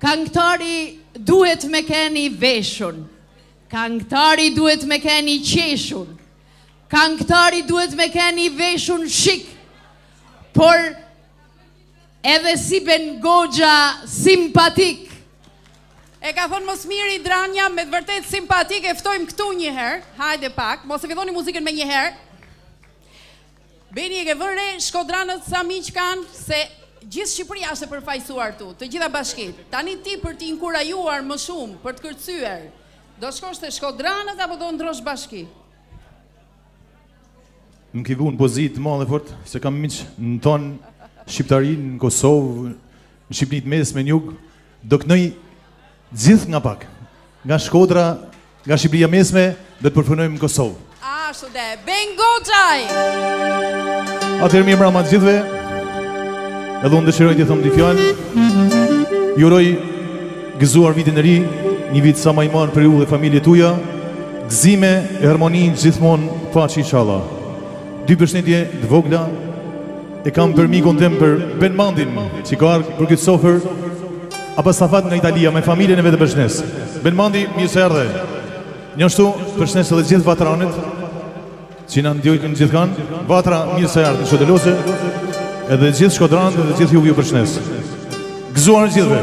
Kangtari duhet me ken i veshun, kangtari duhet me ken i qeshun, kangtari duhet me ken i veshun shik, por edhe si Ben Goxhaj simpatik. E ka thonë më s'miri Dranja me të vërtetë simpatik e ftojmë këtu njëherë, hajde pak, mos e filloni muzikën me njëherë. Beni e ke vënë re shkodranët sa miq kanë se gjithë Shqipëria është e përfaqësuar ktu, të gjitha bashkitë. Tani ti për t'i inkurajuar më shumë, për të kërcyer, do shkosh te shkodranët apo do ndrosh bashki? Më ke vu n'pozitë të madhe fort, se kam miq në tanë shqiptarinë, në Kosovë, në Shqipni të Mesme, në Jug, do kënoj gjithë nga pak. Nga Shkodra, nga Shqipria e Mesme, do të përfunojmë në Kosovë. Ashtu dhe, Ben Goxhaj! Atëherë mirëmbrama të gjithëve, edhe unë dëshiroj t'i thom dy fjalë, ju uroj gëzuar vitin e ri, një vit sa ma i marë për ju dhe familjet tuja, gëzime e harmoni gjithmonë paçi ishalla. Dy përshnetje të vogla, E kam për mikun tim për Ben Mandin, që ka ardhë për këtë sofër apostafat nga Italia, me familjen e vet e përshnes. Ben Mandi, mirë se ardhe. Njashtu, përshnes edhe gjithë vatranët, që na ndjekin gjithkah, Vatra mirë se ardhe në Shkodër loce, edhe gjithë shkodranët, edhe gjithë juve ju përshnes. Gëzuar gjithëve.